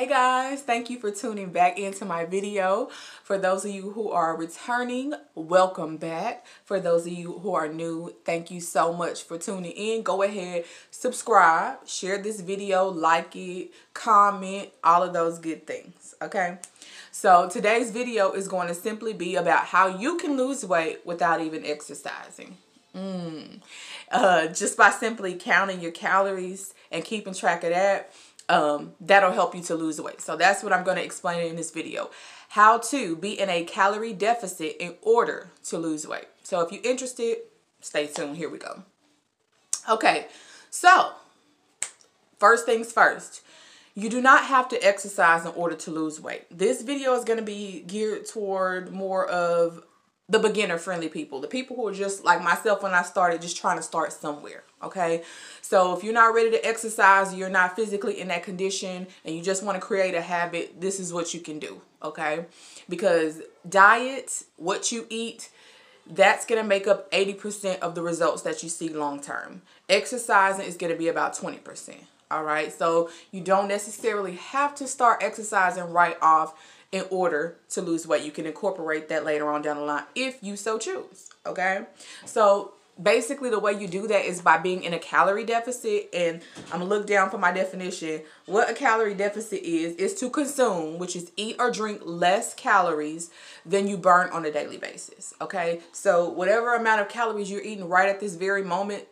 Hey guys, thank you for tuning back into my video. For those of you who are returning, welcome back. For those of you who are new, thank you so much for tuning in. Go ahead, subscribe, share this video, like it, comment, all of those good things, okay? So today's video is going to simply be about how you can lose weight without even exercising. Mm. Uh, just by simply counting your calories and keeping track of that um, that'll help you to lose weight. So that's what I'm going to explain in this video. How to be in a calorie deficit in order to lose weight. So if you're interested, stay tuned. Here we go. Okay, so first things first. You do not have to exercise in order to lose weight. This video is going to be geared toward more of the beginner friendly people, the people who are just like myself when I started, just trying to start somewhere. Okay. So if you're not ready to exercise, you're not physically in that condition, and you just want to create a habit, this is what you can do. Okay. Because diet, what you eat, that's going to make up 80% of the results that you see long term. Exercising is going to be about 20%. All right. So you don't necessarily have to start exercising right off in order to lose weight. You can incorporate that later on down the line if you so choose. Okay. So basically the way you do that is by being in a calorie deficit and I'm gonna look down for my definition what a calorie deficit is is to consume which is eat or drink less calories than you burn on a daily basis okay so whatever amount of calories you're eating right at this very moment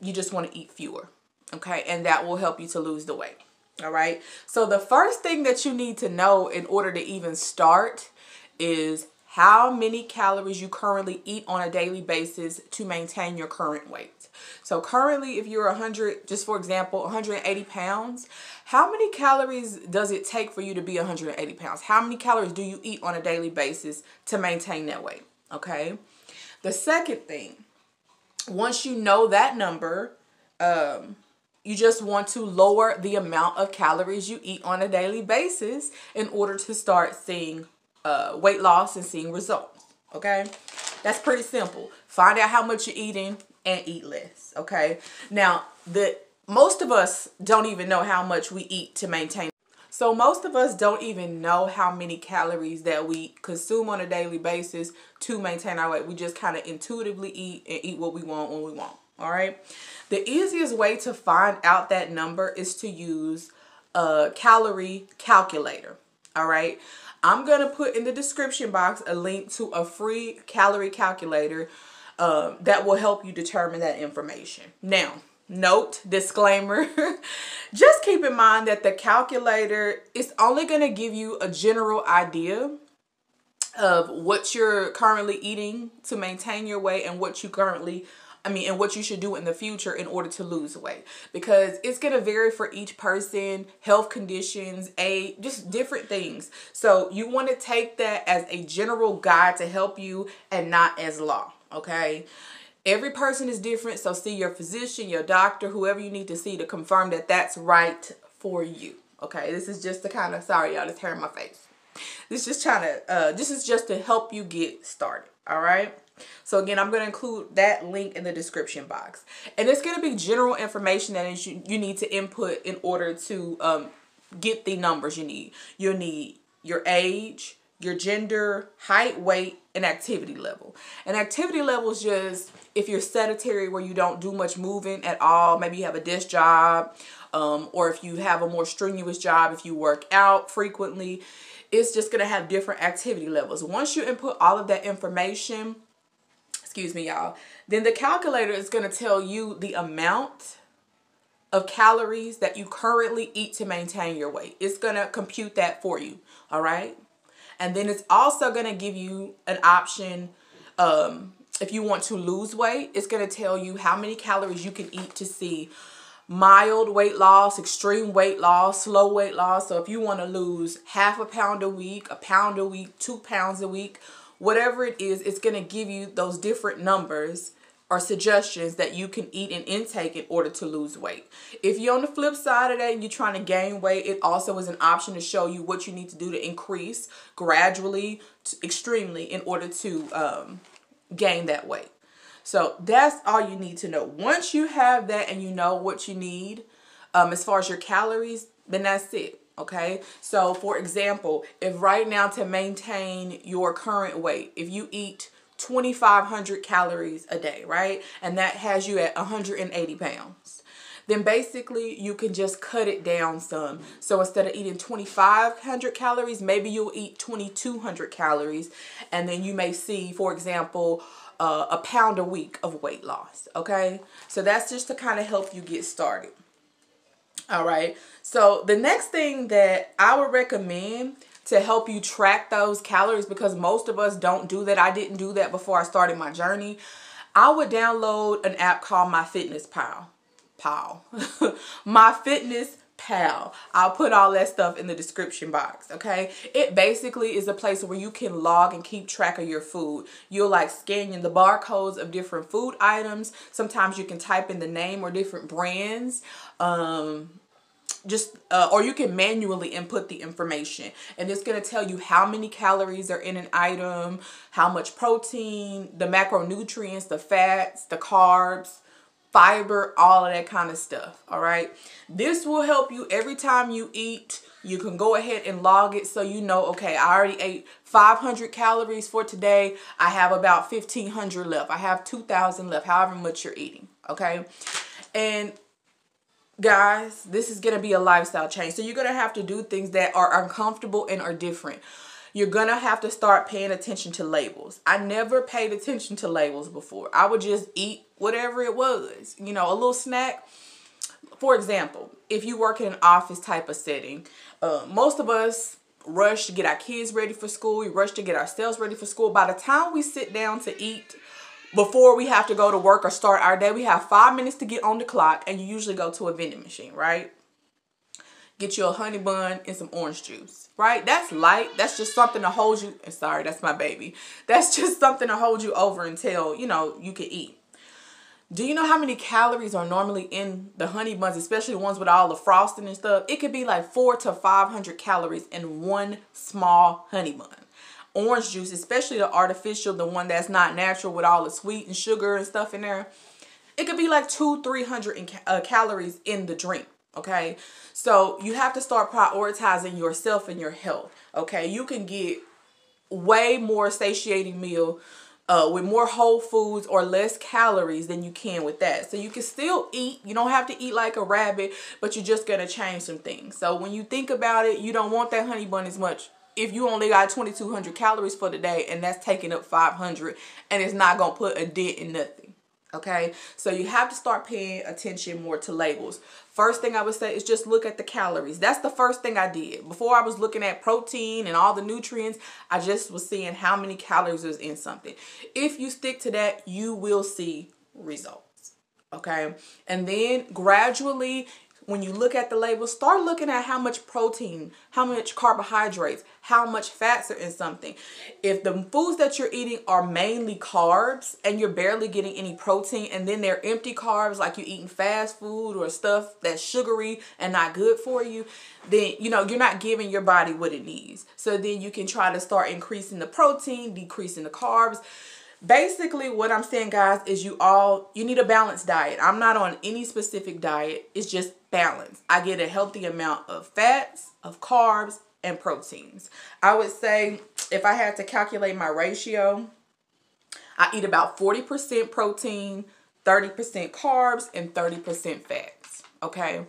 you just want to eat fewer okay and that will help you to lose the weight all right. So the first thing that you need to know in order to even start is how many calories you currently eat on a daily basis to maintain your current weight. So currently, if you're 100, just for example, 180 pounds, how many calories does it take for you to be 180 pounds? How many calories do you eat on a daily basis to maintain that weight? Okay. The second thing, once you know that number, um, you just want to lower the amount of calories you eat on a daily basis in order to start seeing uh, weight loss and seeing results. Okay, that's pretty simple. Find out how much you're eating and eat less. Okay, now the most of us don't even know how much we eat to maintain. So most of us don't even know how many calories that we consume on a daily basis to maintain our weight. We just kind of intuitively eat and eat what we want when we want. All right. The easiest way to find out that number is to use a calorie calculator. All right. I'm going to put in the description box a link to a free calorie calculator um, that will help you determine that information. Now, note, disclaimer, just keep in mind that the calculator is only going to give you a general idea of what you're currently eating to maintain your weight and what you currently I mean, and what you should do in the future in order to lose weight because it's going to vary for each person, health conditions, a just different things. So you want to take that as a general guide to help you and not as law, okay? Every person is different, so see your physician, your doctor, whoever you need to see to confirm that that's right for you. Okay, this is just to kind of, sorry y'all, just hair in my face. This is just trying to, uh, this is just to help you get started, all right? So again, I'm going to include that link in the description box. And it's going to be general information that you, you need to input in order to um, get the numbers you need. You'll need your age, your gender, height, weight, and activity level. And activity level is just if you're sedentary where you don't do much moving at all, maybe you have a desk job, um, or if you have a more strenuous job, if you work out frequently, it's just going to have different activity levels. Once you input all of that information, excuse me y'all, then the calculator is going to tell you the amount of calories that you currently eat to maintain your weight. It's going to compute that for you, all right? And then it's also going to give you an option um, if you want to lose weight, it's going to tell you how many calories you can eat to see mild weight loss, extreme weight loss, slow weight loss. So if you want to lose half a pound a week, a pound a week, two pounds a week, whatever it is, it's going to give you those different numbers or suggestions that you can eat and intake in order to lose weight. If you're on the flip side of that and you're trying to gain weight, it also is an option to show you what you need to do to increase gradually, to extremely, in order to um, gain that weight. So that's all you need to know. Once you have that and you know what you need um, as far as your calories, then that's it. Okay, so for example, if right now to maintain your current weight, if you eat 2,500 calories a day, right, and that has you at 180 pounds, then basically you can just cut it down some. So instead of eating 2,500 calories, maybe you'll eat 2,200 calories, and then you may see, for example, uh, a pound a week of weight loss. Okay, so that's just to kind of help you get started. All right, so the next thing that I would recommend to help you track those calories because most of us don't do that. I didn't do that before I started my journey. I would download an app called My Fitness Pal. Pal. Pal. I'll put all that stuff in the description box, okay? It basically is a place where you can log and keep track of your food. You'll like scan in the barcodes of different food items. Sometimes you can type in the name or different brands. Um, just uh, or you can manually input the information and it's going to tell you how many calories are in an item how much protein the macronutrients the fats the carbs fiber all of that kind of stuff all right this will help you every time you eat you can go ahead and log it so you know okay i already ate 500 calories for today i have about 1500 left i have 2000 left however much you're eating okay and guys, this is going to be a lifestyle change. So you're going to have to do things that are uncomfortable and are different. You're going to have to start paying attention to labels. I never paid attention to labels before. I would just eat whatever it was, you know, a little snack. For example, if you work in an office type of setting, uh, most of us rush to get our kids ready for school. We rush to get ourselves ready for school. By the time we sit down to eat, before we have to go to work or start our day, we have five minutes to get on the clock, and you usually go to a vending machine, right? Get you a honey bun and some orange juice, right? That's light. That's just something to hold you. And sorry, that's my baby. That's just something to hold you over until, you know, you can eat. Do you know how many calories are normally in the honey buns, especially ones with all the frosting and stuff? It could be like four to 500 calories in one small honey bun orange juice, especially the artificial, the one that's not natural with all the sweet and sugar and stuff in there, it could be like two, 300 uh, calories in the drink. Okay. So you have to start prioritizing yourself and your health. Okay. You can get way more satiating meal uh, with more whole foods or less calories than you can with that. So you can still eat. You don't have to eat like a rabbit, but you're just going to change some things. So when you think about it, you don't want that honey bun as much if you only got 2200 calories for the day and that's taking up 500 and it's not going to put a dent in nothing okay? So you have to start paying attention more to labels. First thing i would say is just look at the calories. That's the first thing i did. Before i was looking at protein and all the nutrients i just was seeing how many calories was in something. If you stick to that you will see results okay? And then gradually when you look at the label, start looking at how much protein, how much carbohydrates, how much fats are in something. If the foods that you're eating are mainly carbs and you're barely getting any protein and then they're empty carbs like you're eating fast food or stuff that's sugary and not good for you, then you know you're not giving your body what it needs. So then you can try to start increasing the protein, decreasing the carbs basically what i'm saying guys is you all you need a balanced diet. I'm not on any specific diet. It's just balance. I get a healthy amount of fats of carbs and proteins. I would say if i had to calculate my ratio i eat about 40% protein 30% carbs and 30% fats okay?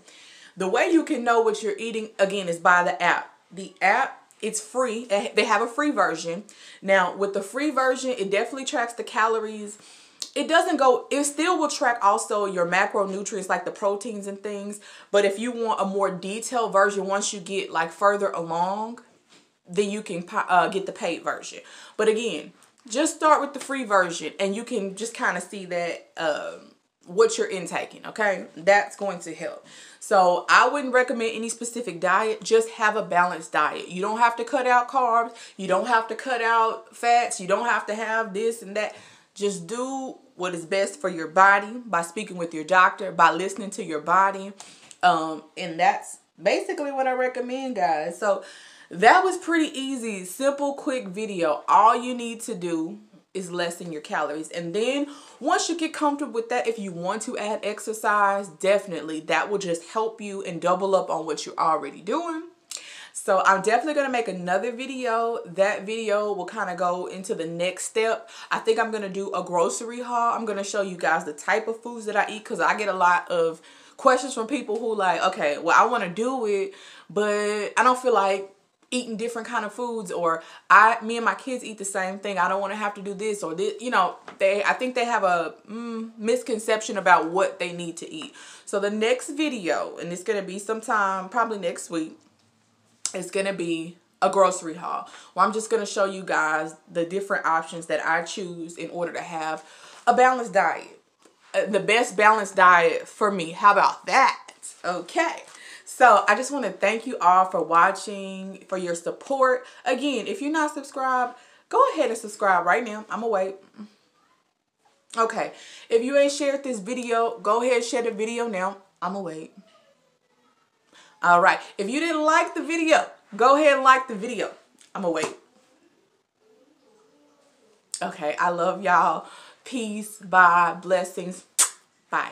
The way you can know what you're eating again is by the app. The app it's free. They have a free version. Now, with the free version, it definitely tracks the calories. It doesn't go, it still will track also your macronutrients like the proteins and things. But if you want a more detailed version, once you get like further along, then you can uh, get the paid version. But again, just start with the free version and you can just kind of see that um, what you're intaking, okay? That's going to help. So I wouldn't recommend any specific diet. Just have a balanced diet. You don't have to cut out carbs. You don't have to cut out fats. You don't have to have this and that. Just do what is best for your body by speaking with your doctor, by listening to your body. Um, and that's basically what I recommend, guys. So that was pretty easy. Simple, quick video. All you need to do is lessen your calories. And then once you get comfortable with that, if you want to add exercise, definitely that will just help you and double up on what you're already doing. So I'm definitely going to make another video. That video will kind of go into the next step. I think I'm going to do a grocery haul. I'm going to show you guys the type of foods that I eat because I get a lot of questions from people who like, okay, well, I want to do it, but I don't feel like eating different kind of foods or I me and my kids eat the same thing. I don't want to have to do this or this. You know, they I think they have a mm, misconception about what they need to eat. So the next video, and it's going to be sometime probably next week, it's going to be a grocery haul. Well, I'm just going to show you guys the different options that I choose in order to have a balanced diet. Uh, the best balanced diet for me. How about that? Okay. So I just want to thank you all for watching, for your support. Again, if you're not subscribed, go ahead and subscribe right now. I'm going to wait. Okay. If you ain't shared this video, go ahead and share the video now. I'm going to wait. All right. If you didn't like the video, go ahead and like the video. I'm going to wait. Okay. I love y'all. Peace. Bye. Blessings. Bye.